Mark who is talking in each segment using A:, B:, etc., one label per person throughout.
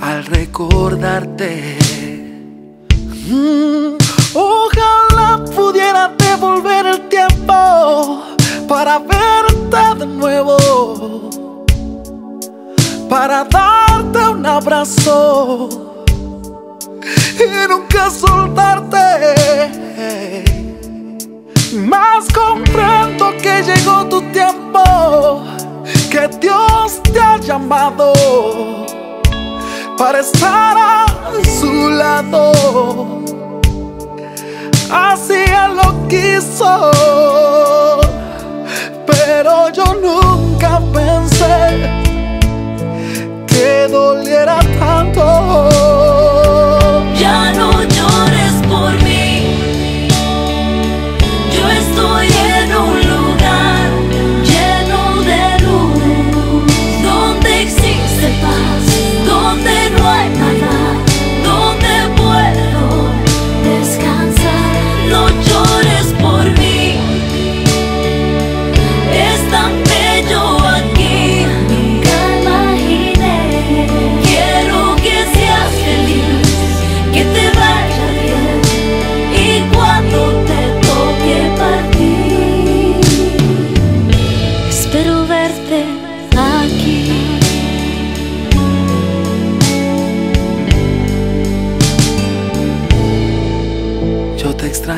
A: al recordarte. Mm, ojalá pudiera devolver el tiempo para verte de nuevo, para darte un abrazo y nunca soltarte. Más comprendo estar a su lado. Así él lo quiso, pero yo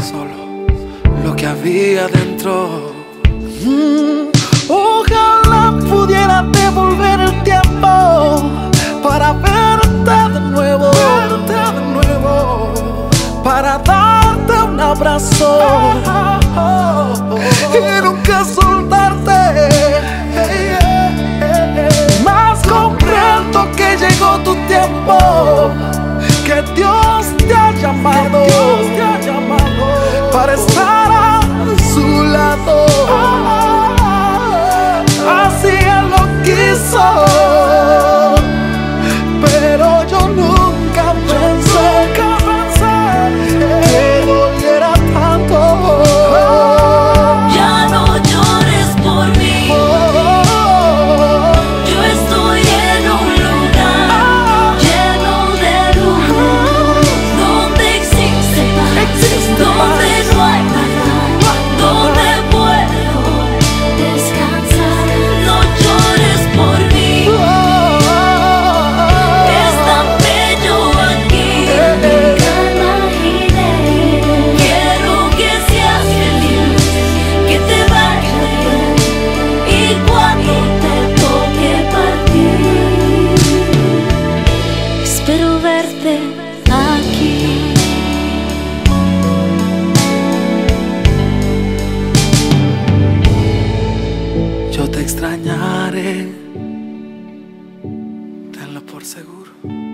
A: solo lo que había dentro. Mm, ojalá pudiera devolver el tiempo para verte de nuevo, verte de nuevo, para darte un abrazo y nunca soltarte. Más comprendo que llegó tu tiempo, que Dios te ha llamado, para estar a su lado. Tenlo por seguro.